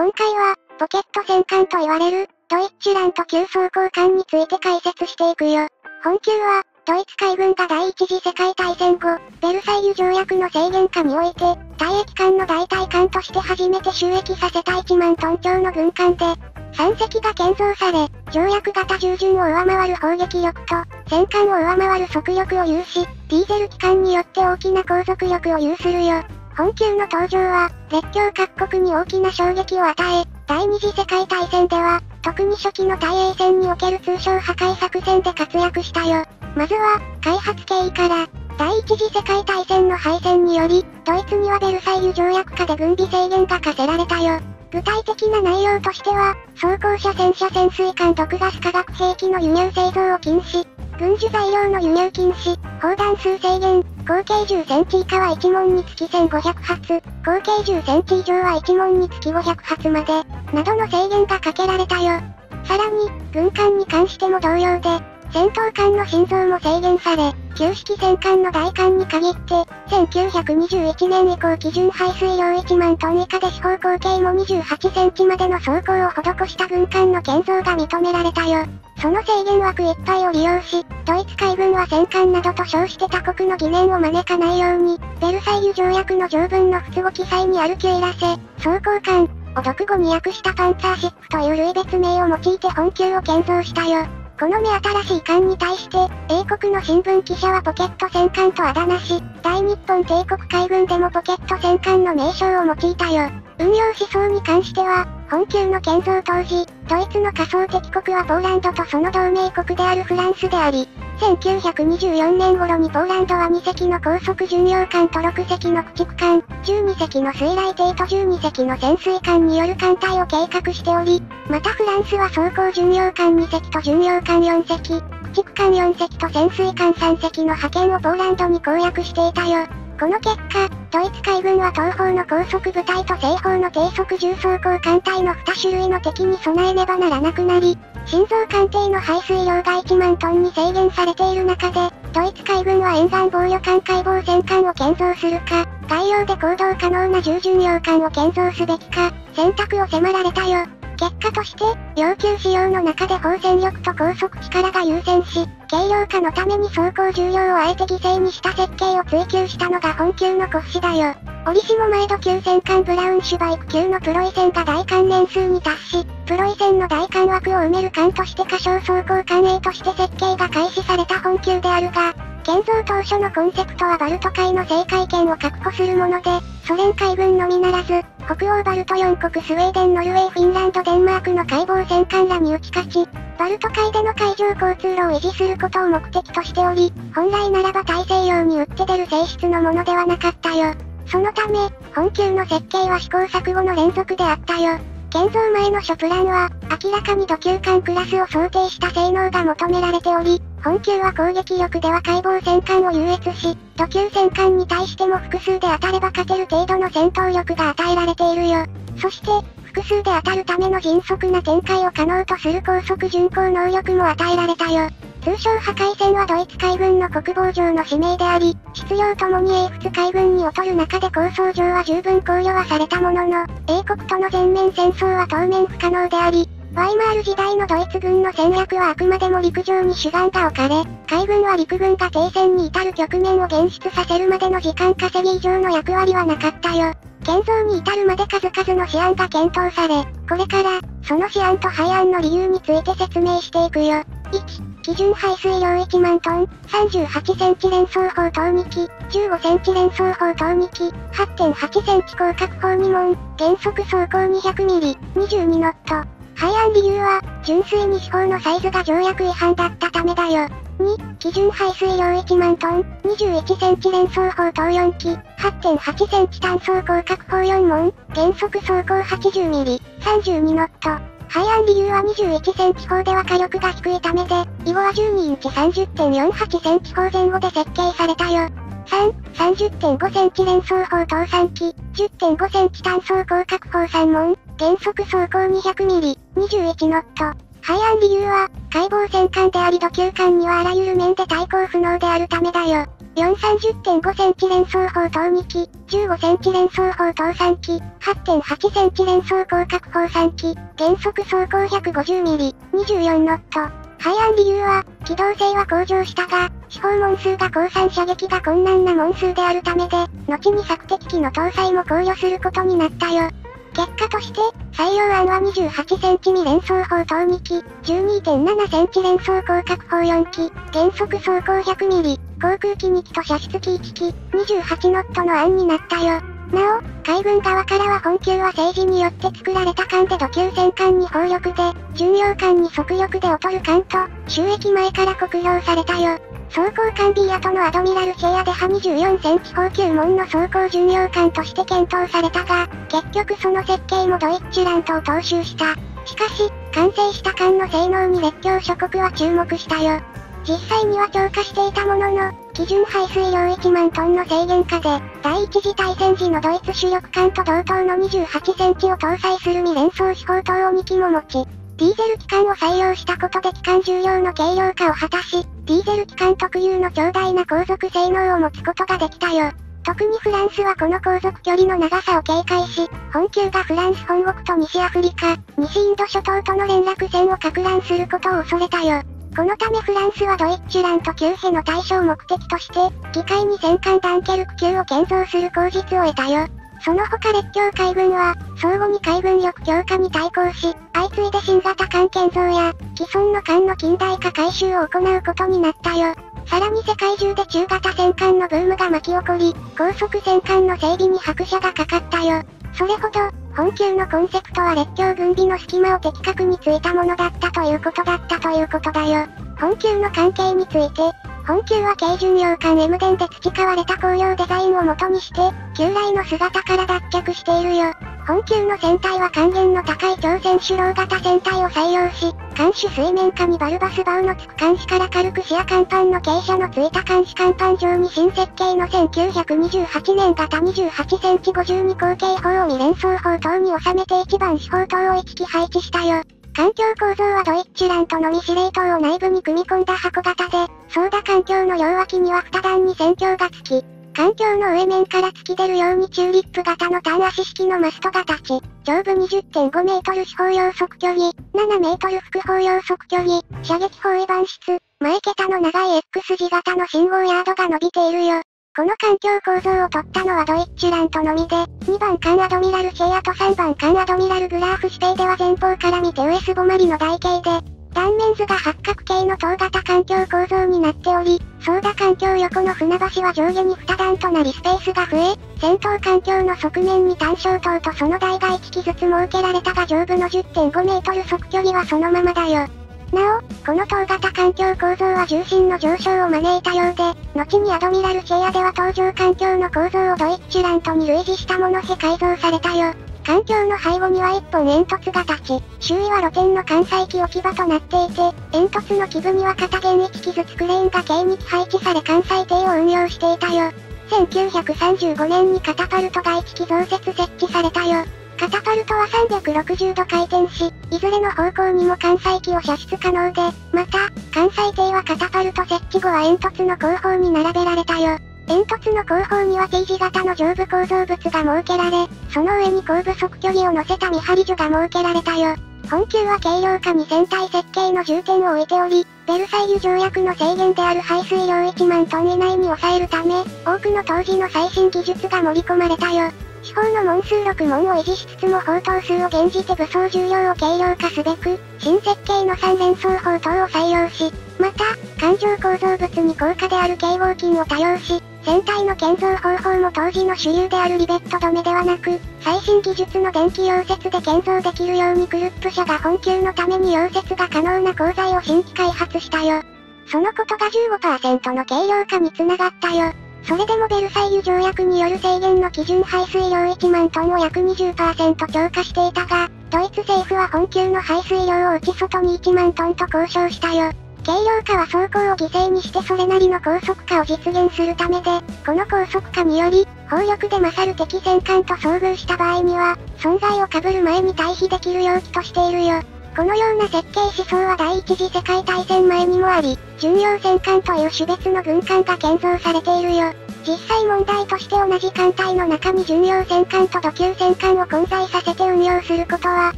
今回は、ポケット戦艦と言われる、ドイッチランと急走行艦について解説していくよ。本級は、ドイツ海軍が第一次世界大戦後、ベルサイユ条約の制限下において、退役艦の代替艦として初めて収益させた1万トン超の軍艦で、3隻が建造され、条約型従順を上回る砲撃力と、戦艦を上回る速力を有し、ディーゼル機関によって大きな航続力を有するよ。本級の登場は、列強各国に大きな衝撃を与え、第二次世界大戦では、特に初期の大英戦における通称破壊作戦で活躍したよ。まずは、開発経緯から、第一次世界大戦の敗戦により、ドイツにはベルサイユ条約下で軍備制限が課せられたよ。具体的な内容としては、装甲車戦車潜水艦毒ガス化学兵器の輸入製造を禁止、軍需材料の輸入禁止、砲弾数制限、合計10センチ以下は1門につき1500発、合計10センチ以上は1門につき500発まで、などの制限がかけられたよ。さらに、軍艦に関しても同様で、戦闘艦の心臓も制限され、旧式戦艦の大艦に限って、1921年以降基準排水量1万トン以下で四方口径も28センチまでの走行を施した軍艦の建造が認められたよ。その制限枠いっぱいを利用し、ドイツ海軍は戦艦などと称して他国の疑念を招かないように、ベルサイユ条約の条文の不都合記載にあるキュイラセ、装甲艦、を独語に訳したパンツァーシップという類別名を用いて本級を建造したよ。この目新しい艦に対して、英国の新聞記者はポケット戦艦とあだ名し、大日本帝国海軍でもポケット戦艦の名称を用いたよ。運用思想に関しては、本級の建造当時、ドイツの仮想敵国はポーランドとその同盟国であるフランスであり、1924年頃にポーランドは2隻の高速巡洋艦と6隻の駆逐艦、12隻の水雷艇と12隻の潜水艦による艦隊を計画しており、またフランスは装甲巡洋艦2隻と巡洋艦4隻、駆逐艦4隻と潜水艦3隻の派遣をポーランドに公約していたよ。この結果、ドイツ海軍は東方の高速部隊と西方の低速重装甲艦隊の2種類の敵に備えねばならなくなり、心臓艦艇の排水量が1万トンに制限されている中で、ドイツ海軍は沿岸防御艦解剖戦艦を建造するか、外洋で行動可能な重巡洋艦を建造すべきか、選択を迫られたよ。結果として、要求仕様の中で放線力と高速力が優先し、軽量化のために走行重量をあえて犠牲にした設計を追求したのが本級の骨子だよ。折しも前度級戦艦ブラウンシュバイク級のプロイセンが大艦年数に達し、プロイセンの大艦枠を埋める艦として過小走行艦 A として設計が開始された本級であるが、建造当初のコンセプトはバルト海の制海権を確保するもので、ソ連海軍のみならず、北欧バルト4国スウェーデン、ノルウェー、フィンランド、デンマークの海防戦艦らに打ち勝ち、バルト海での海上交通路を維持することを目的としており、本来ならば大西洋に打って出る性質のものではなかったよ。そのため、本級の設計は試行錯誤の連続であったよ。建造前の初プランは、明らかに土級艦クラスを想定した性能が求められており、本級は攻撃力では解剖戦艦を優越し、土級戦艦に対しても複数で当たれば勝てる程度の戦闘力が与えられているよ。そして、複数で当たるための迅速な展開を可能とする高速巡航能力も与えられたよ。通称破壊戦はドイツ海軍の国防上の使命であり、質量ともに英仏海軍に劣る中で構想上は十分考慮はされたものの、英国との全面戦争は当面不可能であり、ワイマール時代のドイツ軍の戦略はあくまでも陸上に主眼が置かれ、海軍は陸軍が停戦に至る局面を現出させるまでの時間稼ぎ以上の役割はなかったよ。建造に至るまで数々の試案が検討され、これから、その試案と廃案の理由について説明していくよ。1、基準排水量1万トン、38センチ連装砲投2機、15センチ連装砲投2機、8.8センチ広角砲2門、原則走行200ミリ、22ノット。廃案理由は、純粋に司法のサイズが条約違反だったためだよ。2、基準排水量1万トン、21センチ連装砲投4機、8.8センチ単装広角砲4門、原則走行80ミリ、32ノット。廃案理由は21センチ砲では火力が低いためで、囲碁は12インチ30.48センチ砲前後で設計されたよ。3、30.5センチ連装砲搭3機、10.5センチ単装広角砲3門、原則走行200ミリ、21ノット。廃案理由は、解剖戦艦であり土球艦にはあらゆる面で対抗不能であるためだよ。4 30.5センチ連装砲等2機、15センチ連装砲等3機、8.8センチ連装広角砲3機、原則走行150ミリ、24ノット。廃案理由は、機動性は向上したが、四方門数が降参射撃が困難な門数であるためで、後に索敵機の搭載も考慮することになったよ。結果として、採用案は28センチ未連装砲等2機、12.7センチ連装広角砲4機、原則走行100ミリ、航空機2機と射出機1機、28ノットの案になったよ。なお、海軍側からは本級は政治によって作られた艦で土級戦艦に砲力で、巡洋艦に速力で劣る艦と、収益前から酷評されたよ。装甲艦ビーアとのアドミラルシェアで派24センチ高級門の装甲巡洋艦として検討されたが、結局その設計もドイッチラントを踏襲した。しかし、完成した艦の性能に列強諸国は注目したよ。実際には超過していたものの、基準排水量1万トンの制限下で、第一次大戦時のドイツ主力艦と同等の28センチを搭載する未連装飛砲塔を2機も持ち、ディーゼル機関を採用したことで機関重量の軽量化を果たし、ディーゼル機関特有の強大な航続性能を持つことができたよ。特にフランスはこの航続距離の長さを警戒し、本級がフランス本国と西アフリカ、西インド諸島との連絡線を拡乱することを恐れたよ。このためフランスはドイッチラント級兵の対象目的として、議会に戦艦ダンケルク級を建造する口実を得たよ。その他列強海軍は、相互に海軍力強化に対抗し、相次いで新型艦建造や、既存の艦の近代化改修を行うことになったよ。さらに世界中で中型戦艦のブームが巻き起こり、高速戦艦の整備に拍車がかかったよ。それほど、本級のコンセプトは列強軍備の隙間を的確についたものだったということだったということだよ。本級の関係について、本級は軽巡洋艦 M 電で培われた工業デザインを元にして、旧来の姿から脱却しているよ。本級の船体は還元の高い超船主楼型船体を採用し、艦首水面下にバルバスバウのつく艦首から軽く視野甲板の傾斜のついた艦首甲板上に新設計の1928年型28センチ52口径砲を未連装砲等に収めて1番四砲塔を1機配置したよ。環境構造はドイッチラントのみ司令塔を内部に組み込んだ箱型で、操舵環境の両脇には二段に線橋が付き、環境の上面から突き出るようにチューリップ型の単足式のマストが立ち、上部20.5メートル四方要速距離、7メートル複方要速距離、射撃法違反室、前桁の長い X 字型の信号ヤードが伸びているよ。この環境構造を取ったのはドイッチラントのみで、2番艦アドミラルシェアと3番艦アドミラルグラーフスペイでは前方から見て US ボマリの台形で、断面図が八角形の塔型環境構造になっており、操舵環境横の船橋は上下に2段となりスペースが増え、戦闘環境の側面に単焦塔とその台が1機ずつ設けられたが上部の10.5メートル測距離はそのままだよ。なお、この塔型環境構造は重心の上昇を招いたようで、後にアドミラルシェアでは搭乗環境の構造をドイッチラントに類似したものへ改造されたよ。環境の背後には一本煙突が立ち、周囲は露天の関西機置き場となっていて、煙突の基部には片弦1機ずつクレーンが計2機配置され関西艇を運用していたよ。1935年にカタパルトが1機増設設置されたよ。カタパルトは360度回転し、いずれの方向にも関西機を射出可能で、また、関西艇はカタパルト設置後は煙突の後方に並べられたよ。煙突の後方には T 字型の上部構造物が設けられ、その上に後部側距離を乗せた見張り所が設けられたよ。本級は軽量化に船体設計の重点を置いており、ベルサイユ条約の制限である排水量1万トン以内に抑えるため、多くの当時の最新技術が盛り込まれたよ。地方の門数6門を維持しつつも砲塔数を減じて武装重量を軽量化すべく、新設計の3連装砲塔を採用し、また、環状構造物に高価である警合金を多用し、船体の建造方法も当時の主流であるリベット止めではなく、最新技術の電気溶接で建造できるようにクルップ社が本級のために溶接が可能な鋼材を新規開発したよ。そのことが15%の軽量化につながったよ。それでもベルサイユ条約による制限の基準排水量1万トンを約20%超過していたが、ドイツ政府は本級の排水量を内外に1万トンと交渉したよ。軽量化は走行を犠牲にしてそれなりの高速化を実現するためで、この高速化により、砲力で勝る敵戦艦と遭遇した場合には、存在を被る前に退避できる容器としているよ。このような設計思想は第一次世界大戦前にもあり、巡洋戦艦という種別の軍艦が建造されているよ。実際問題として同じ艦隊の中に巡洋戦艦と土級戦艦を混在させて運用することは、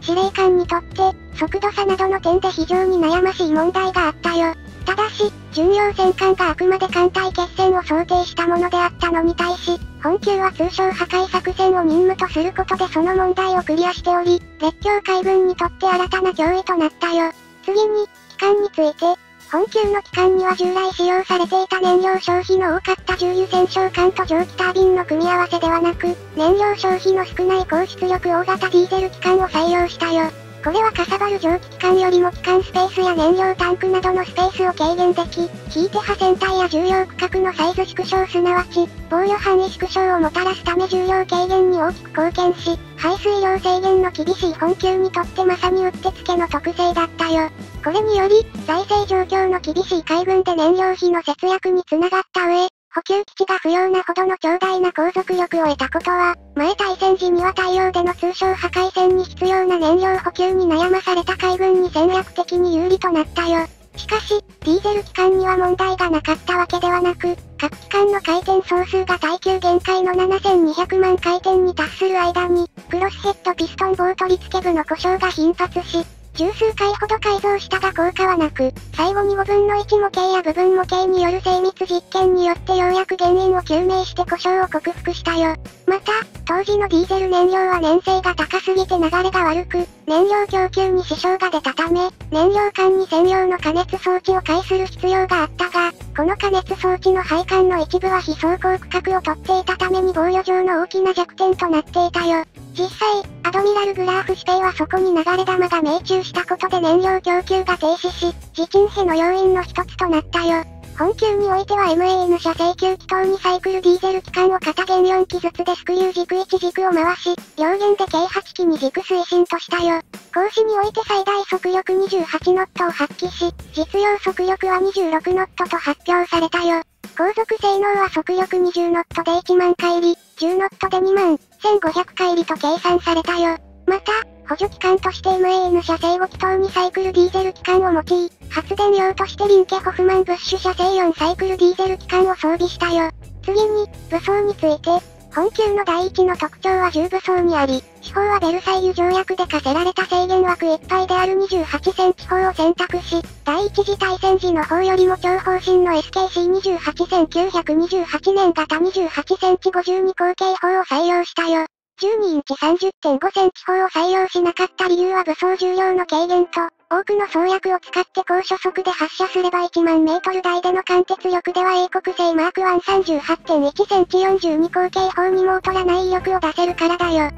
司令官にとって、速度差などの点で非常に悩ましい問題があったよ。ただし、巡洋戦艦があくまで艦隊決戦を想定したものであったのに対し、本級は通称破壊作戦を任務とすることでその問題をクリアしており、列強海軍にとって新たな脅威となったよ。次に、機関について、本級の機関には従来使用されていた燃料消費の多かった重油戦勝艦と蒸気タービンの組み合わせではなく、燃料消費の少ない高出力大型ディーゼル機関を採用したよ。これはかさばる蒸気機関よりも機関スペースや燃料タンクなどのスペースを軽減でき、引いて破船体や重要区画のサイズ縮小すなわち、防御範囲縮小をもたらすため重量軽減に大きく貢献し、排水量制限の厳しい本級にとってまさにうってつけの特性だったよ。これにより、財政状況の厳しい海軍で燃料費の節約につながった上、補給基地が不要なほどの強大な航続力を得たことは、前大戦時には太陽での通称破壊戦に必要な燃料補給に悩まされた海軍に戦略的に有利となったよ。しかし、ディーゼル機関には問題がなかったわけではなく、各機関の回転総数が耐久限界の7200万回転に達する間に、クロスヘッドピストンボート付け部の故障が頻発し、十数回ほど改造したが効果はなく、最後に5分の1模型や部分模型による精密実験によってようやく原因を究明して故障を克服したよ。また、当時のディーゼル燃料は燃性が高すぎて流れが悪く、燃料供給に支障が出たため、燃料管に専用の加熱装置を介する必要があったが、この加熱装置の配管の一部は非走行区画を取っていたために防御上の大きな弱点となっていたよ。実際、アドミラルグラーフ指定はそこに流れ弾が命中したことで燃料供給が停止し、自沈兵の要因の一つとなったよ。本級においては MAN 社制級気筒にサイクルディーゼル機関を片弦4機ずつでスクリュー軸1軸を回し、両弦で計8機に軸推進としたよ。講師において最大速力28ノットを発揮し、実用速力は26ノットと発表されたよ。航続性能は速力20ノットで1万回り、10ノットで2万1500回りと計算されたよ。また、補助機関として MAN 社製を気筒にサイクルディーゼル機関を用い、発電用としてリンケホフマンブッシュ社製4サイクルディーゼル機関を装備したよ。次に、武装について、本級の第一の特徴は重武装にあり、地方はベルサイユ条約で課せられた制限枠いっぱいである28センチ砲を選択し、第一次大戦時の砲よりも超方針の SKC281928 年型28センチ52口径砲を採用したよ。12インチ30.5センチ砲を採用しなかった理由は武装重量の軽減と、多くの創薬を使って高初速で発射すれば1万メートル台での貫徹力では英国製マーク1 38.1センチ42口径砲にも劣らない威力を出せるからだよ。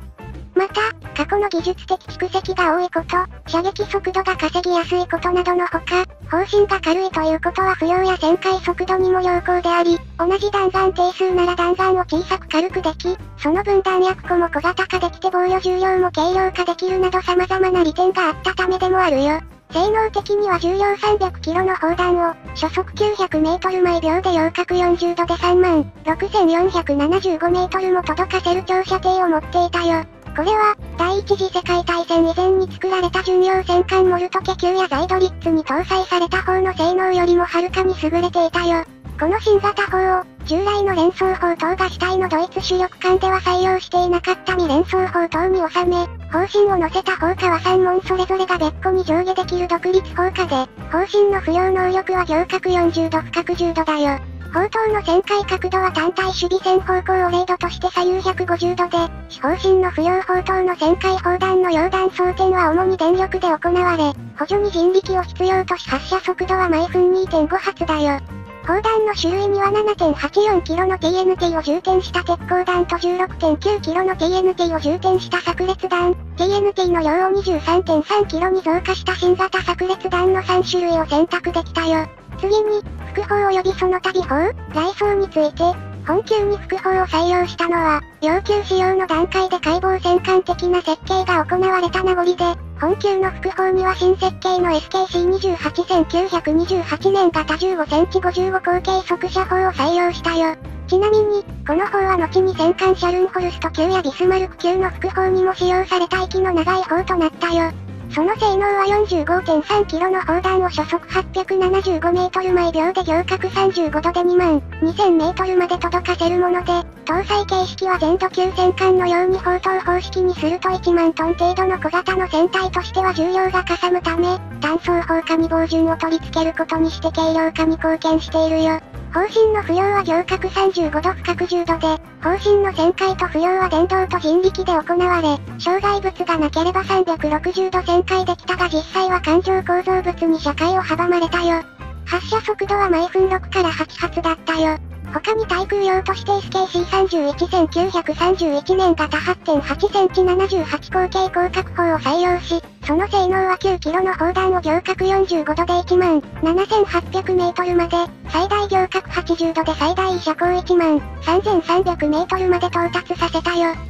また、過去の技術的蓄積が多いこと、射撃速度が稼ぎやすいことなどのほか、方針が軽いということは不要や旋回速度にも良好であり、同じ弾丸定数なら弾丸を小さく軽くでき、その分弾薬庫も小型化できて防御重量も軽量化できるなど様々な利点があったためでもあるよ。性能的には重量 300kg の砲弾を、初速 900m 毎秒で陽角40度で3万 6475m も届かせる長射程を持っていたよ。これは、第一次世界大戦以前に作られた巡洋戦艦モルト家級やザイドリッツに搭載された方の性能よりもはるかに優れていたよ。この新型砲を、従来の連装砲等が主体のドイツ主力艦では採用していなかった未連装砲等に収め、方針を乗せた砲火は3門それぞれが別個に上下できる独立砲火で、方針の不要能力は行角40度深く10度だよ。砲塔の旋回角度は単体守備線方向を0度として左右150度で、四方針の不要砲塔の旋回砲弾の溶弾装填は主に電力で行われ、補助に人力を必要とし発射速度は毎分2.5発だよ。砲弾の種類には 7.84kg の TNT を充填した鉄鋼弾と 16.9kg の TNT を充填した炸裂弾、TNT の量を 23.3kg に増加した新型炸裂弾の3種類を選択できたよ。次に、副砲及びその旅砲、雷装について、本級に副砲を採用したのは、要求使用の段階で解剖戦艦的な設計が行われた名残で、本級の副砲には新設計の SKC28928 年型15センチ55口径速射砲を採用したよ。ちなみに、この砲は後に戦艦シャルンホルスト級やビスマルク級の副砲にも使用された息の長い砲となったよ。その性能は 45.3kg の砲弾を初速 875m 毎秒で行角35度で2万 2000m まで届かせるもので、搭載形式は全土級戦艦のように砲塔方式にすると1万トン程度の小型の船体としては重量がかさむため、弾装砲火に防順を取り付けることにして軽量化に貢献しているよ。方針の不要は行角35度深く10度で、方針の旋回と不要は電動と人力で行われ、障害物がなければ360度旋回できたが実際は環状構造物に社会を阻まれたよ。発射速度は毎分6から8発だったよ。他に対空用として SKC311931 年型 8.8cm78 口径広角砲を採用し、その性能は9キロの砲弾を行角45度で1万 7800m まで、最大行角80度で最大射高1万 3300m まで到達させたよ。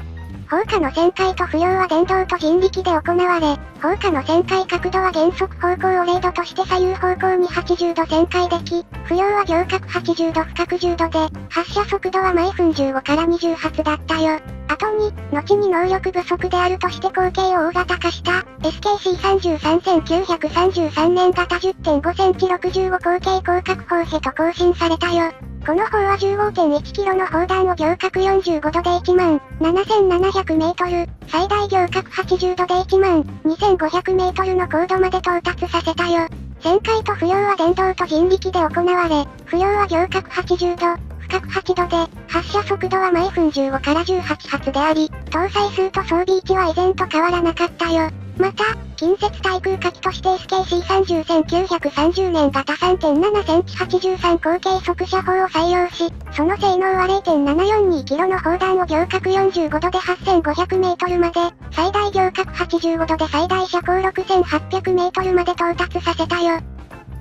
放火の旋回と不要は電動と人力で行われ、放火の旋回角度は原則方向を0度として左右方向に80度旋回でき、不要は行角80度深く10度で、発射速度は毎分15から20発だったよ。後に、後に能力不足であるとして後継を大型化した、SKC33933 年型10.5センチ65口径広角砲へと更新されたよ。この砲は 15.1kg の砲弾を行角45度で1万7700メートル、最大行角80度で1万2500メートルの高度まで到達させたよ。旋回と不要は電動と人力で行われ、不要は行角80度、深く8度で、発射速度は毎分15から18発であり、搭載数と装備位置は以前と変わらなかったよ。また、近接対空火器として SKC301930 年型 3.7cm83 口径速射砲を採用し、その性能は 0.742kg の砲弾を行角45度で 8500m まで、最大行角85度で最大射高 6800m まで到達させたよ。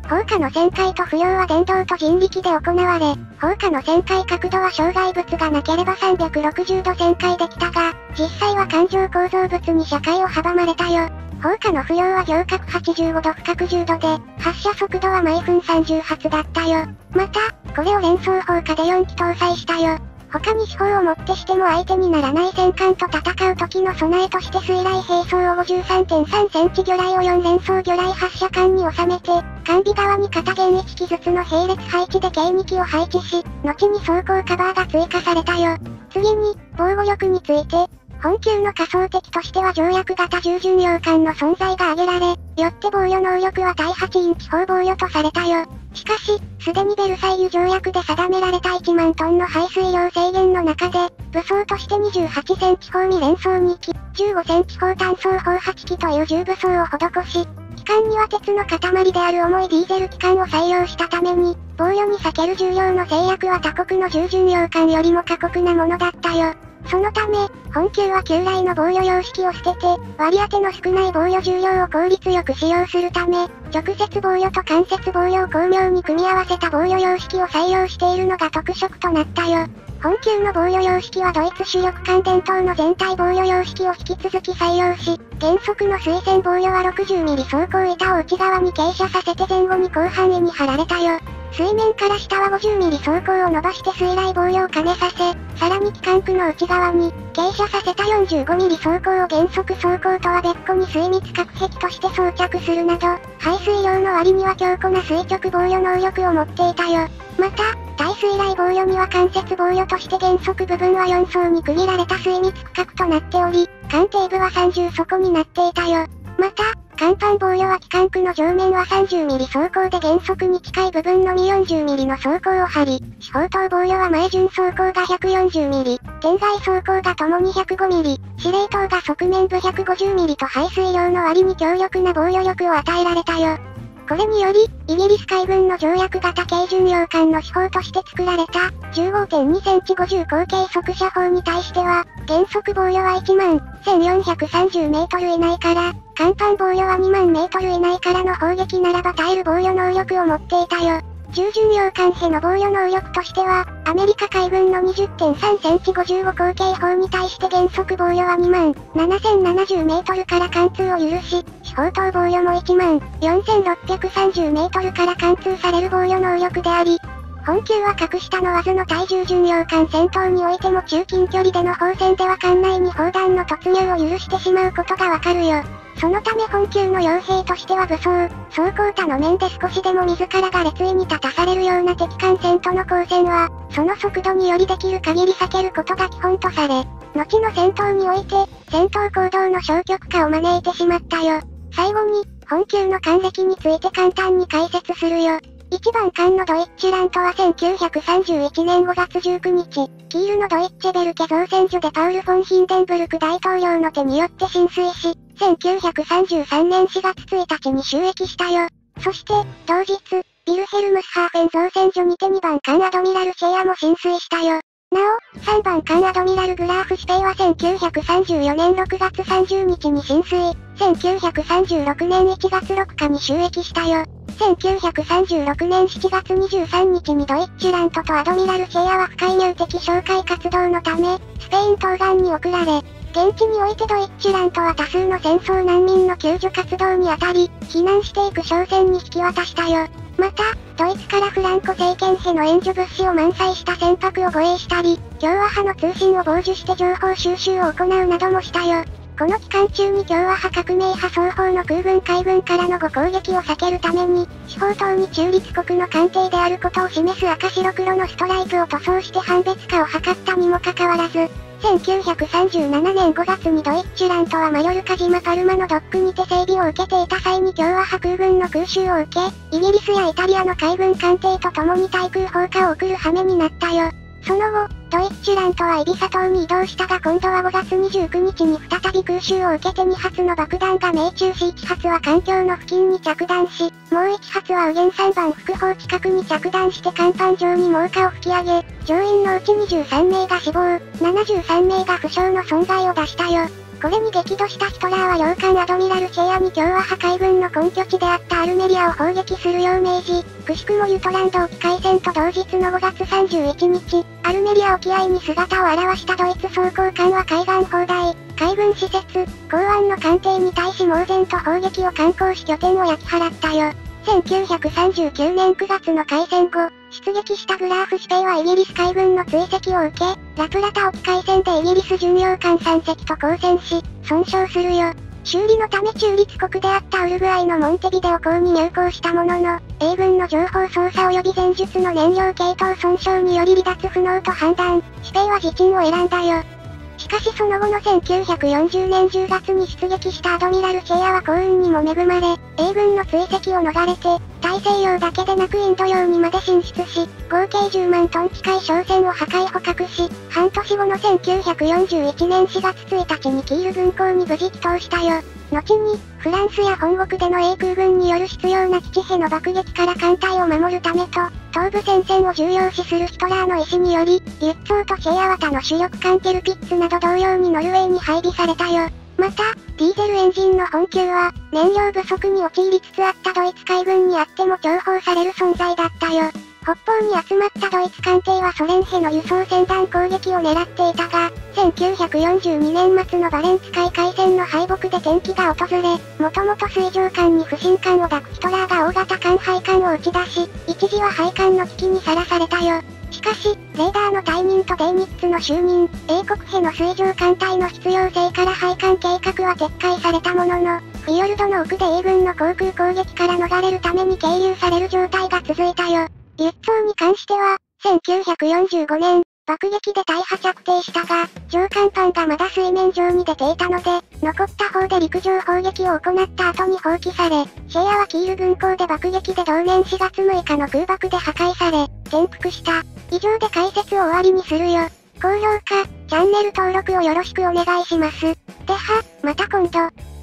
放火の旋回と不要は電動と人力で行われ、放火の旋回角度は障害物がなければ360度旋回できたが、実際は環状構造物に車界を阻まれたよ。放火の不要は行角85度深く10度で、発射速度は毎分30発だったよ。また、これを連装砲火で4機搭載したよ。他に手法をもってしても相手にならない戦艦と戦う時の備えとして水雷兵装を53.3センチ魚雷を4連装魚雷発射艦に収めて、完備側に片弦1機ずつの並列配置で計2機を配置し、後に装甲カバーが追加されたよ。次に、防護力について、本級の仮想敵としては条約型従巡洋艦の存在が挙げられ、よって防御能力は対8インチ砲防御とされたよ。しかし、すでにベルサイユ条約で定められた1万トンの排水量制限の中で、武装として28センチ砲未連装2機、15センチ砲単装砲8機という重武装を施し、機関には鉄の塊である重いディーゼル機関を採用したために、防御に避ける重量の制約は他国の従巡洋艦よりも過酷なものだったよ。そのため、本級は旧来の防御様式を捨てて、割り当ての少ない防御重量を効率よく使用するため、直接防御と間接防御を巧妙に組み合わせた防御様式を採用しているのが特色となったよ。本級の防御様式はドイツ主力艦伝統の全体防御様式を引き続き採用し、原則の水線防御は 60mm 走行板を内側に傾斜させて前後に広範囲に貼られたよ。水面から下は 50mm 走行を伸ばして水雷防御を兼ねさせ、さらに機関区の内側に、傾斜させた 45mm 走行を原則走行とは別個に水密隔壁として装着するなど、排水量の割には強固な垂直防御能力を持っていたよ。また、耐水雷防御には間接防御として原則部分は4層に区切られた水密区画となっており、艦艇部は30底になっていたよ。また、甲板防御は機関区の上面は 30mm 走行で原則に近い部分のみ 40mm の走行を張り、四方塔防御は前順走行が 140mm、天外走行が共に 105mm、司令塔が側面部 150mm と排水量の割に強力な防御力を与えられたよ。これにより、イギリス海軍の条約型軽巡洋艦の手法として作られた、15.2センチ50口径速射砲に対しては、原則防御は1万1430メートル以内から、甲板防御は2万メートル以内からの砲撃ならば耐える防御能力を持っていたよ。重巡洋艦への防御能力としては、アメリカ海軍の20.3センチ55口径砲に対して原則防御は2万7070メートルから貫通を許し、四方等防御も1万4630メートルから貫通される防御能力であり、本級は格下のわずの体重巡洋艦戦闘においても中近距離での砲戦では艦内に砲弾の突入を許してしまうことがわかるよ。そのため本級の傭兵としては武装、装甲他の面で少しでも自らが列位に立たされるような敵艦戦との交戦は、その速度によりできる限り避けることが基本とされ、後の戦闘において、戦闘行動の消極化を招いてしまったよ。最後に、本級の還暦について簡単に解説するよ。一番艦のドイッチラントは1931年5月19日、キールのドイッチェベルケ造船所でパウル・フォン・ヒンデンブルク大統領の手によって浸水し、1933年4月1日に収益したよ。そして、同日、ビルヘルムスハーフェン造船所にて2番艦アドミラルシェアも浸水したよ。なお、3番艦アドミラルグラーフスペイは1934年6月30日に浸水、1936年1月6日に収益したよ。1936年7月23日にドイッチュラントとアドミラルシェアは不介入的紹介活動のため、スペイン東岸に送られ、現地においてドイッチュラントは多数の戦争難民の救助活動にあたり、避難していく商船に引き渡したよ。また、ドイツからフランコ政権への援助物資を満載した船舶を護衛したり、共和派の通信を傍受して情報収集を行うなどもしたよ。この期間中に共和派革命派双方の空軍海軍からのご攻撃を避けるために、司法島に中立国の艦艇であることを示す赤白黒のストライプを塗装して判別化を図ったにもかかわらず、1937年5月にドイッチュラントはマヨルカ島パルマのドックにて整備を受けていた際に共和派空軍の空襲を受け、イギリスやイタリアの海軍艦艇と共に対空砲火を送る羽目になったよ。その後、ドイッチュラントはイビサ島に移動したが今度は5月29日に再び空襲を受けて2発の爆弾が命中し1発は環境の付近に着弾し、もう1発は右舷3番副砲近くに着弾して甲板上に猛火を吹き上げ、乗員のうち23名が死亡、73名が負傷の損害を出したよ。これに激怒したヒトラーは洋艦アドミラルシェアに共和派海軍の根拠地であったアルメリアを砲撃するよう命じ、くしくもユトランド沖海戦と同日の5月31日、アルメリア沖合に姿を現したドイツ装甲艦は海岸砲台、海軍施設、港湾の艦艇に対し猛然と砲撃を敢行し拠点を焼き払ったよ。1939年9月の開戦後、出撃したグラーフスペイはイギリス海軍の追跡を受け、ラプラタ沖海戦でイギリス巡洋艦3隻と交戦し、損傷するよ。修理のため中立国であったウルグアイのモンテビデオ港に入港したものの、英軍の情報操作及び前述の燃料系統損傷により離脱不能と判断、スペイは自沈を選んだよ。しかしその後の1940年10月に出撃したアドミラルシェアは幸運にも恵まれ、英軍の追跡を逃れて、大西洋だけでなくインド洋にまで進出し、合計10万トン近い商船を破壊捕獲し、半年後の1941年4月1日にキール軍港に無事帰投したよ。後に、フランスや本国での英空軍による執拗な基地への爆撃から艦隊を守るためと、東部戦線を重要視するヒトラーの意思により、リュッツォーとシェアワタの主力艦ケルピッツなど同様にノルウェーに配備されたよ。また、ディーゼルエンジンの本級は、燃料不足に陥りつつあったドイツ海軍にあっても重宝される存在だったよ。北方に集まったドイツ艦艇はソ連兵の輸送船団攻撃を狙っていたが、1942年末のバレンツ海海戦の敗北で転機が訪れ、もともと水上艦に不信感を抱くヒトラーが大型艦配艦を打ち出し、一時は配艦の危機にさらされたよ。しかし、レーダーの退任とデイニッツの就任、英国への水上艦隊の必要性から配管計画は撤回されたものの、フィヨルドの奥で英軍の航空攻撃から逃れるために係留される状態が続いたよ。輸送に関しては、1945年、爆撃で大破着底したが、上甲板がまだ水面上に出ていたので、残った方で陸上砲撃を行った後に放棄され、シェアはキール軍港で爆撃で同年4月6日の空爆で破壊され、転覆した。以上で解説を終わりにするよ。高評価、チャンネル登録をよろしくお願いします。では、また今度。